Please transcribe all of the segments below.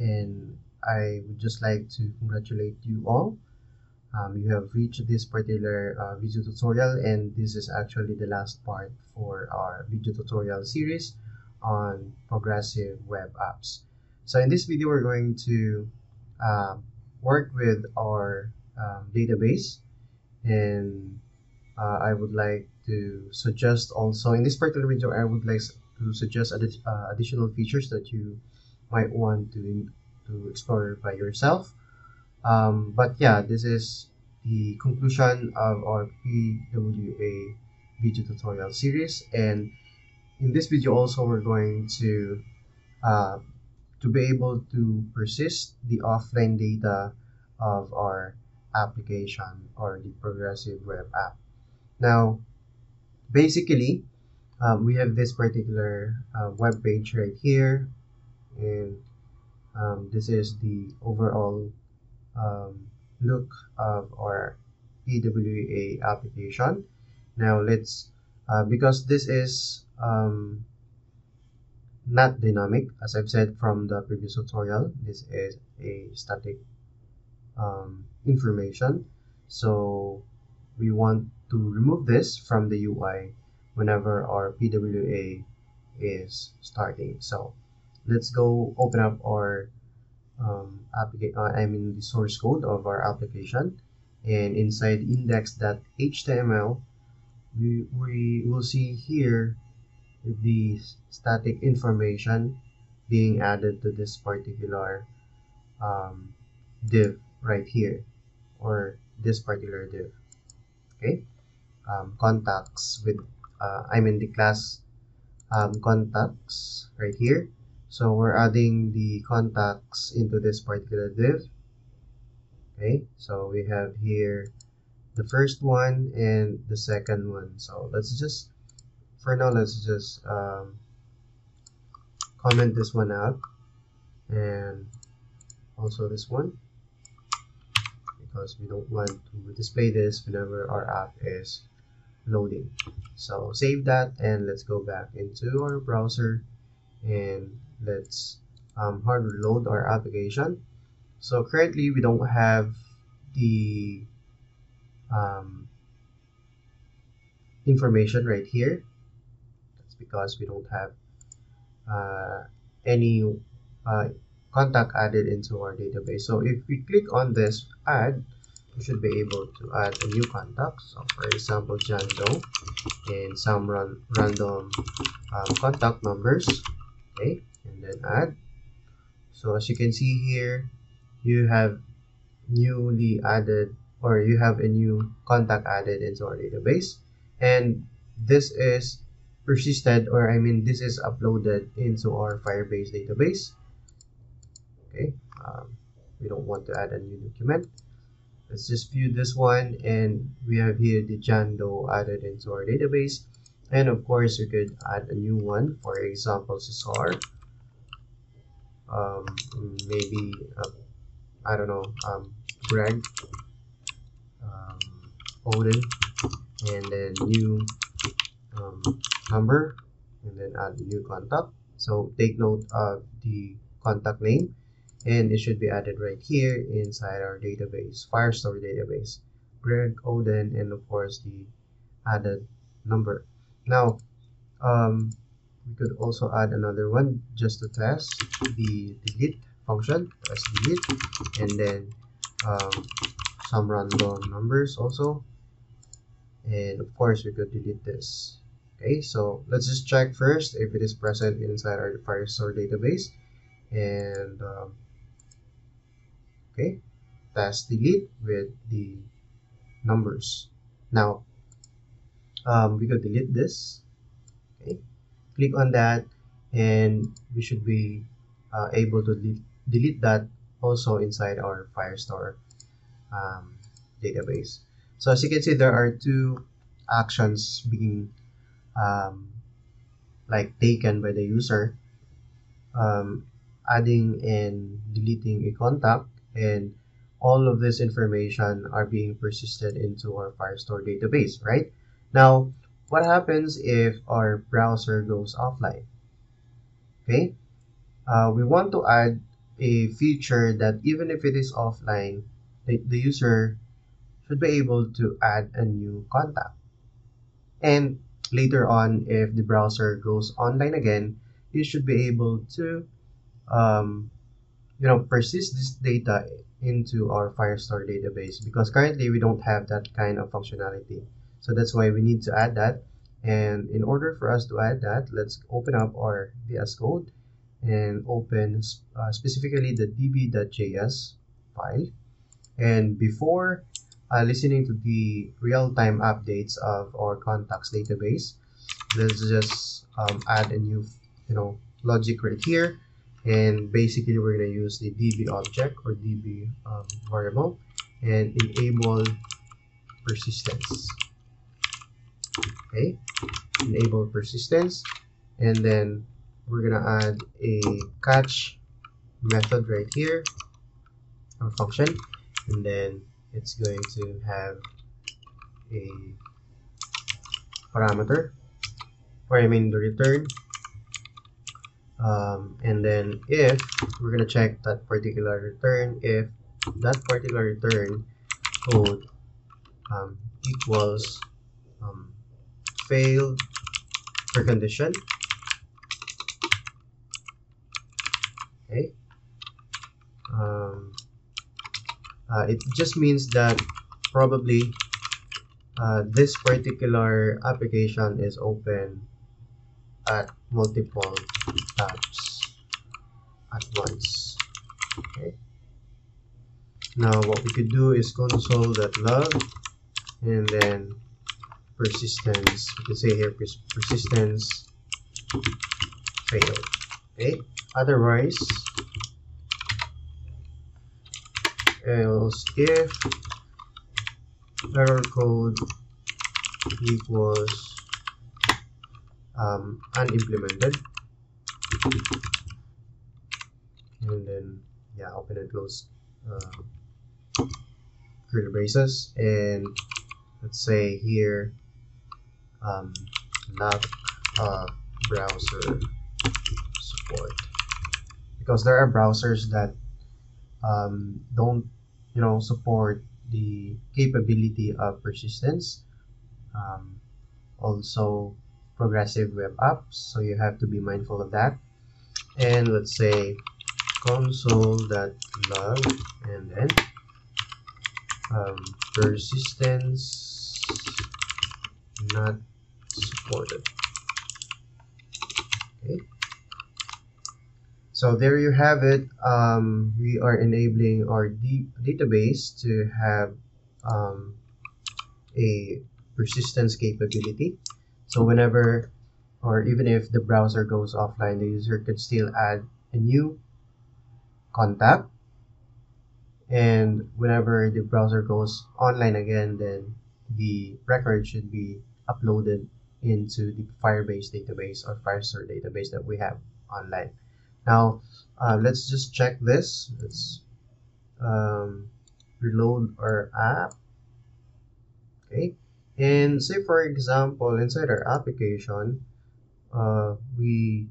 and I would just like to congratulate you all. Um, you have reached this particular uh, video tutorial and this is actually the last part for our video tutorial series on progressive web apps. So in this video, we're going to uh, work with our um, database and uh, I would like to suggest also in this particular video I would like to suggest uh, additional features that you might want to to explore by yourself. Um, but yeah this is the conclusion of our PWA video tutorial series. And in this video also we're going to uh, to be able to persist the offline data of our application or the progressive web app. Now basically um, we have this particular uh, web page right here and um, this is the overall um, look of our PWA application now let's uh, because this is um, not dynamic as I've said from the previous tutorial this is a static um, information so we want to remove this from the UI whenever our PWA is starting. So let's go open up our um, application, uh, I mean the source code of our application. And inside index.html we, we will see here the static information being added to this particular um, div right here or this particular div okay? Um, contacts with uh, I'm in the class um, contacts right here so we're adding the contacts into this particular div. Okay so we have here the first one and the second one. So let's just for now let's just um, comment this one out and also this one. Because we don't want to display this whenever our app is loading. So save that and let's go back into our browser and let's um, hard load our application. So currently we don't have the um, information right here. That's because we don't have uh, any uh, contact added into our database. So if we click on this add we should be able to add a new contact. So for example John Doe and some run, random um, contact numbers. Okay and then add. So as you can see here you have newly added or you have a new contact added into our database. And this is persisted or I mean this is uploaded into our Firebase database. Okay um, we don't want to add a new document. Let's just view this one and we have here the John Doe added into our database. And of course we could add a new one for example Cesar um, maybe uh, I don't know um, Greg um, Odin and then new um, number and then add new contact. So take note of the contact name and it should be added right here inside our database firestore database. Greg oden and of course the added number. Now um, we could also add another one just to test the delete function as delete and then um, some random numbers also. And of course we could delete this. Okay so let's just check first if it is present inside our firestore database. And um, okay task delete with the numbers. Now um, we could delete this click on that and we should be uh, able to delete, delete that also inside our firestore um, database so as you can see there are two actions being um, like taken by the user um, adding and deleting a contact and all of this information are being persisted into our Firestore database, right? Now, what happens if our browser goes offline? Okay, uh, we want to add a feature that even if it is offline, the, the user should be able to add a new contact. And later on, if the browser goes online again, you should be able to, um, you know, persist this data into our Firestore database because currently we don't have that kind of functionality. So that's why we need to add that. And in order for us to add that, let's open up our VS Code and open uh, specifically the db.js file. And before uh, listening to the real-time updates of our contacts database, let's just um, add a new, you know, logic right here. And basically, we're going to use the db object or db um, variable and enable persistence. Okay, enable persistence, and then we're gonna add a catch method right here or function. And then it's going to have a parameter or I mean the return. Um, and then if we're gonna check that particular return if that particular return code um, equals failed precondition. Okay. Um, uh, it just means that probably uh, this particular application is open at multiple tabs at once. Okay. Now what we could do is console.log and then persistence. We can say here pers persistence. Failed. Okay. Otherwise else if error code equals um, unimplemented and then yeah open and close uh, curly braces and let's say here um, lack of browser support. Because there are browsers that um, don't you know support the capability of persistence. Um, also progressive web apps so you have to be mindful of that. And let's say console.log and then um, persistence not supported okay so there you have it. Um, we are enabling our database to have um, a persistence capability. So whenever or even if the browser goes offline, the user could still add a new contact. And whenever the browser goes online again, then the record should be uploaded into the Firebase database or Firestore database that we have online. Now, uh, let's just check this. Let's um, reload our app. Okay. And say, for example, inside our application, uh, we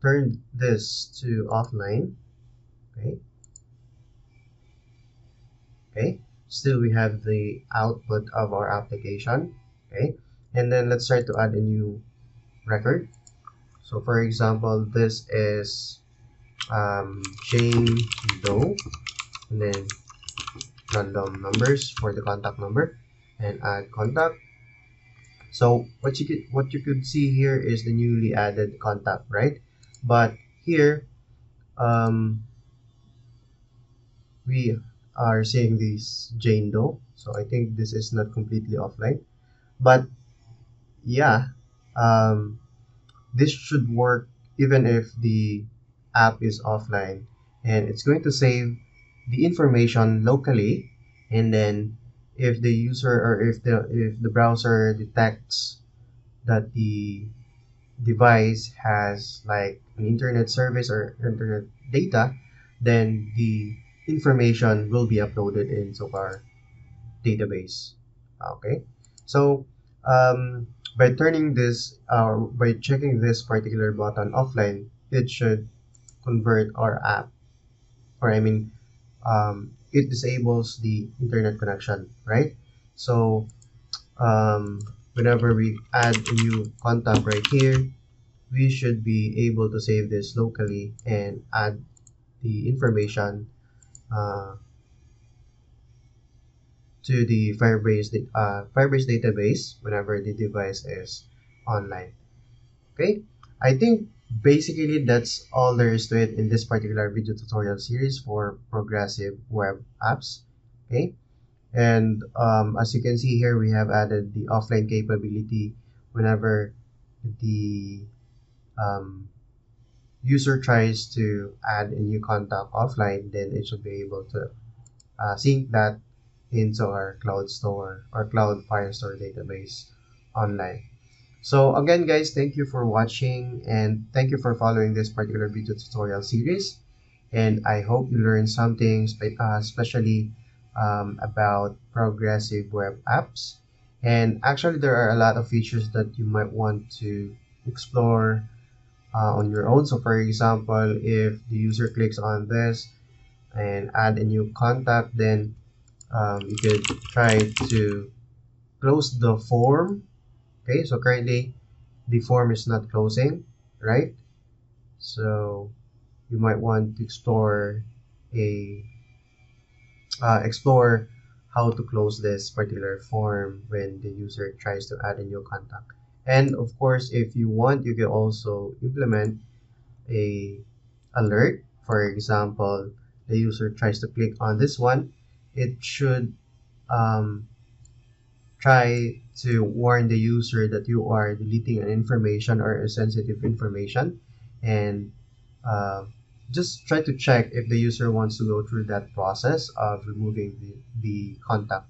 turn this to offline. Okay. Okay. Still, we have the output of our application. Okay. And then let's try to add a new record. So for example, this is um, Jane Doe, and then random numbers for the contact number, and add contact. So what you could what you could see here is the newly added contact, right? But here, um, we are seeing this Jane Doe. So I think this is not completely offline, but yeah, um, this should work even if the app is offline. And it's going to save the information locally. And then if the user or if the if the browser detects that the device has like an internet service or internet data then the information will be uploaded into our database. Okay so um, by turning this or uh, by checking this particular button offline, it should convert our app, or I mean, um, it disables the internet connection, right? So um, whenever we add a new contact right here, we should be able to save this locally and add the information uh, to the Firebase, uh, Firebase database whenever the device is online. Okay, I think basically that's all there is to it in this particular video tutorial series for progressive web apps. Okay, and um, as you can see here, we have added the offline capability whenever the um, user tries to add a new contact offline, then it should be able to uh, sync that into our cloud store or cloud firestore database online. So again guys, thank you for watching and thank you for following this particular video tutorial series. And I hope you learned something, uh, especially um, about progressive web apps. And actually there are a lot of features that you might want to explore uh, on your own. So for example, if the user clicks on this and add a new contact, then um, you could try to close the form. Okay, so currently the form is not closing, right? So you might want to explore a uh, explore how to close this particular form when the user tries to add a new contact. And of course, if you want, you can also implement a alert. For example, the user tries to click on this one, it should um, try to warn the user that you are deleting an information or a sensitive information. And uh, just try to check if the user wants to go through that process of removing the, the contact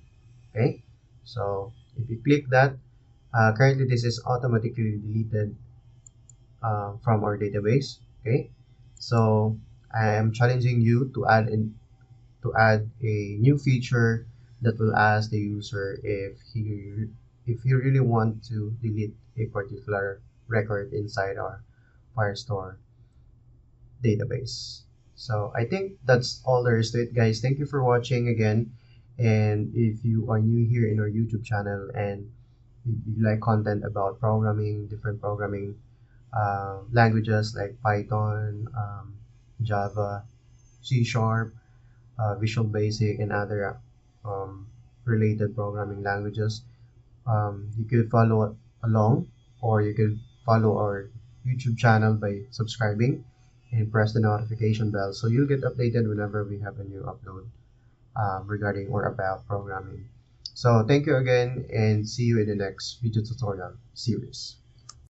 okay? So if you click that uh, currently this is automatically deleted uh, from our database okay? So I am challenging you to add in to add a new feature that will ask the user if he if you really want to delete a particular record inside our Firestore database. So I think that's all there is to it guys. Thank you for watching again. And if you are new here in our YouTube channel and you like content about programming, different programming uh, languages like Python, um, Java, C Sharp, uh, Visual Basic, and other um, related programming languages, um, you could follow along or you could follow our YouTube channel by subscribing and press the notification bell so you'll get updated whenever we have a new upload um, regarding or about programming. So thank you again and see you in the next video tutorial series.